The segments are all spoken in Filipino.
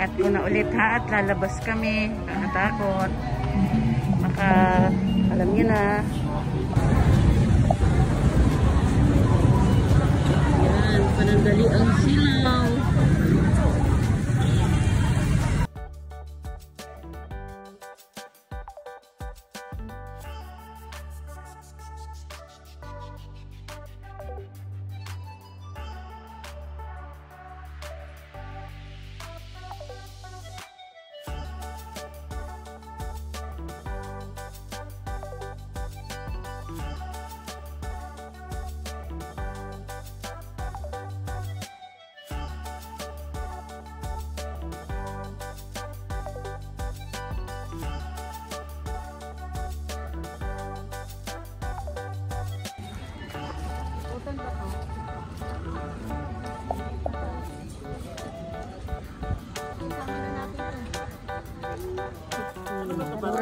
Cut ko na ulit ha at lalabas kami. Kakatakot. Maka, alam niyo na. Yan, panandali ang silaw.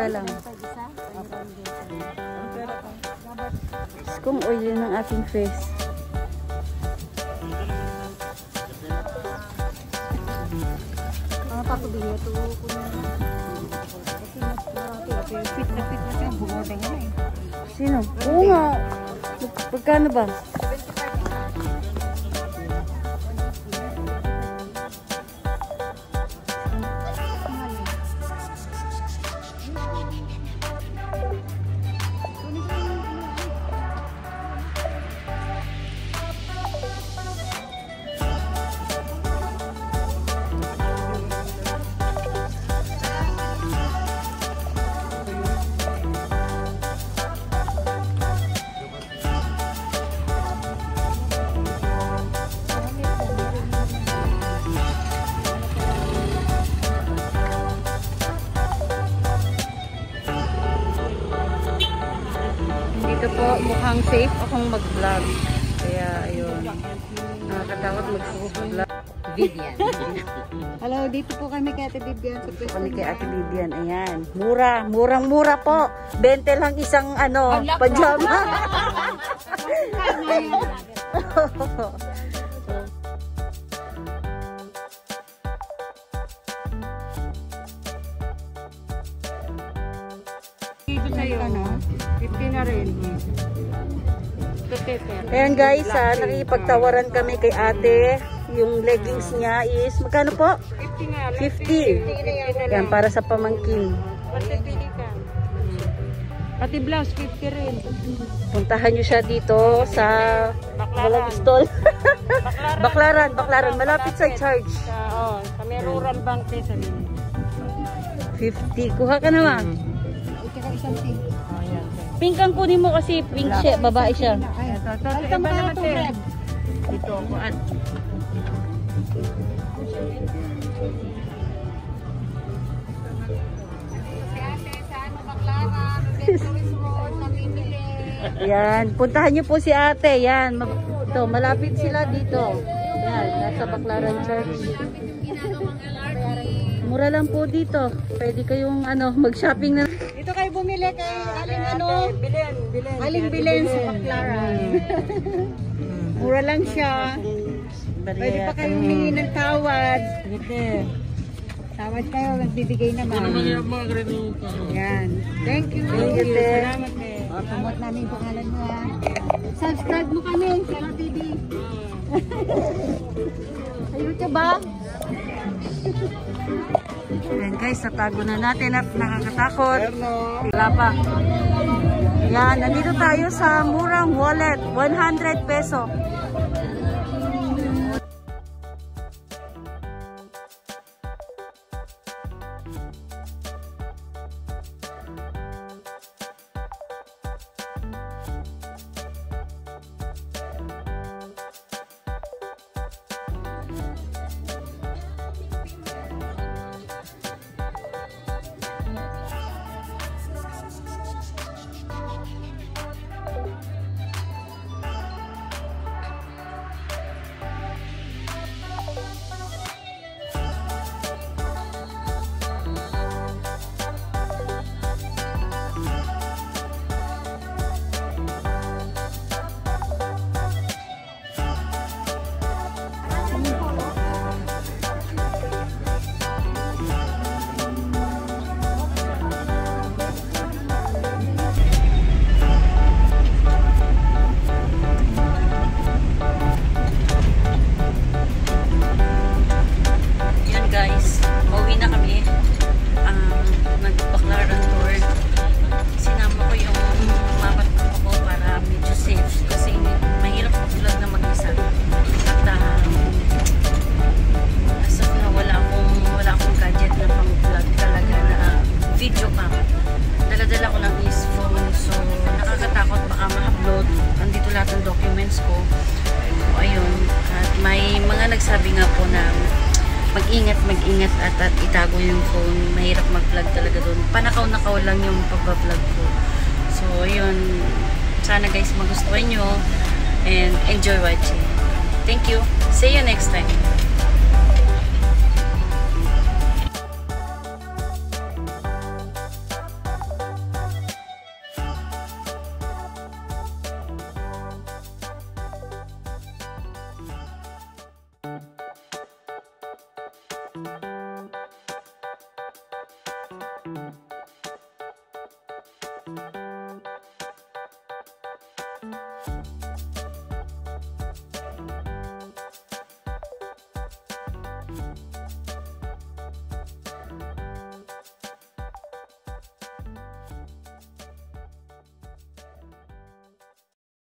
Lang. Oil yun ng aking face. Papabili ito ko na. Marami. Fit na fit na siya. Bumode nga eh. Sino? Oo nga. Mag- Magkano ba? Dito po mukhang safe akong mag-vlog. Kaya ayun. Nakakatakot mag-vlog. Vivian. Hello, dito po kami kay Ate Vivian pwesto Kami kay. Ate Vivian. Ayan. Mura. Murang-mura po. 20 lang isang ano, pajama. Dito sa'yo. Ano? 50 na rin. Ayan guys, ah, nakikipagtawaran kami kay ate. Yung leggings niya is, magkano po? 50 nga. 50. Yan, para sa pamangkin. Pati blouse, 50 rin. Puntahan nyo siya dito sa walang stall. baklaran, baklaran. Malapit sa charge. Sa, oh, sa may rural bank din sa min. 50. Kuha ka naman. Ito ka isang pink. Pink ang kunin mo kasi pink siya, babae siya. Ay, ito, ito. Ito, iba naman din. Ito, kuan. Yan, puntahan nyo po si ate. Yan, ito, malapit sila dito. Yan, nasa Baklaran Church. Mura lang po dito. Pwede kayong ano, mag-shopping na. Kayo bumili kay Aling ano? Bilen, Bilen. Aling Bilen sa Baclaran. Mura lang siya. Pwede pa kayong humingi ng tawad. Tawad kayo, nagbibigay naman. Yan. Thank you. Thank you. Salamat, te. Promote namin yung pangalan mo, ha. Subscribe mo kami, Sala TV. Sa YouTube, ba? Yan guys, natago na natin at nakakatakot. Wala pa. Yan, nandito tayo sa murang wallet. 100 peso. mag-ingat, mag-ingat at, at itago yung phone. Mahirap mag-vlog talaga doon. Panakaw-nakaw lang yung pag-vlog ko. So, yun. Sana guys magustuhan nyo and enjoy watching. Thank you. See you next time.